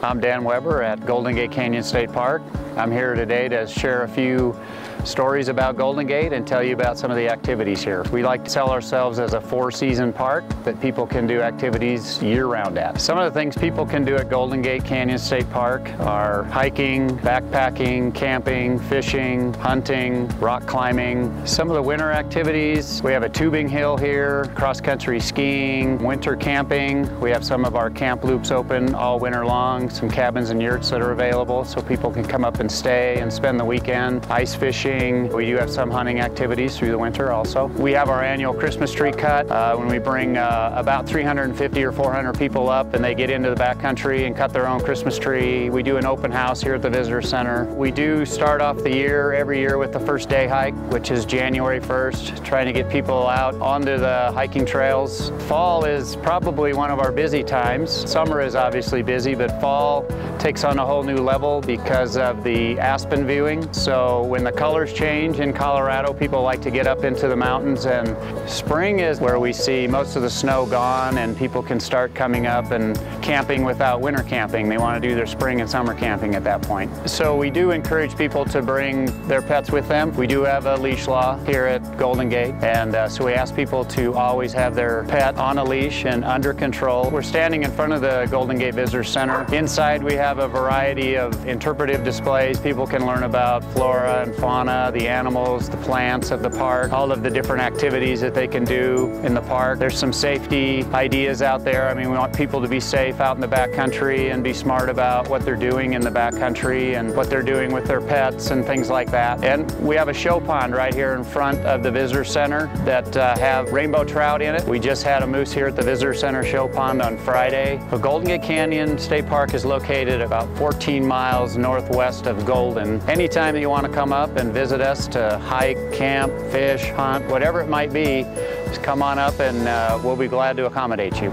I'm Dan Weber at Golden Gate Canyon State Park. I'm here today to share a few stories about Golden Gate and tell you about some of the activities here. We like to sell ourselves as a four-season park that people can do activities year-round at. Some of the things people can do at Golden Gate Canyon State Park are hiking, backpacking, camping, fishing, hunting, rock climbing. Some of the winter activities, we have a tubing hill here, cross-country skiing, winter camping. We have some of our camp loops open all winter long, some cabins and yurts that are available so people can come up and stay and spend the weekend. Ice fishing, We do have some hunting activities through the winter also. We have our annual Christmas tree cut uh, when we bring uh, about 350 or 400 people up and they get into the backcountry and cut their own Christmas tree. We do an open house here at the Visitor Center. We do start off the year every year with the first day hike, which is January 1st, trying to get people out onto the hiking trails. Fall is probably one of our busy times. Summer is obviously busy, but fall takes on a whole new level because of the aspen viewing. So when the color colors change in Colorado. People like to get up into the mountains and spring is where we see most of the snow gone and people can start coming up and camping without winter camping. They want to do their spring and summer camping at that point. So we do encourage people to bring their pets with them. We do have a leash law here at Golden Gate and uh, so we ask people to always have their pet on a leash and under control. We're standing in front of the Golden Gate Visitor Center. Inside we have a variety of interpretive displays. People can learn about flora and fauna fauna, the animals, the plants of the park, all of the different activities that they can do in the park. There's some safety ideas out there. I mean, we want people to be safe out in the backcountry and be smart about what they're doing in the backcountry and what they're doing with their pets and things like that. And we have a show pond right here in front of the visitor center that uh, have rainbow trout in it. We just had a moose here at the visitor center show pond on Friday. The Golden Gate Canyon State Park is located about 14 miles northwest of Golden. Anytime that you want to come up and visit us to hike, camp, fish, hunt, whatever it might be, just come on up and uh, we'll be glad to accommodate you.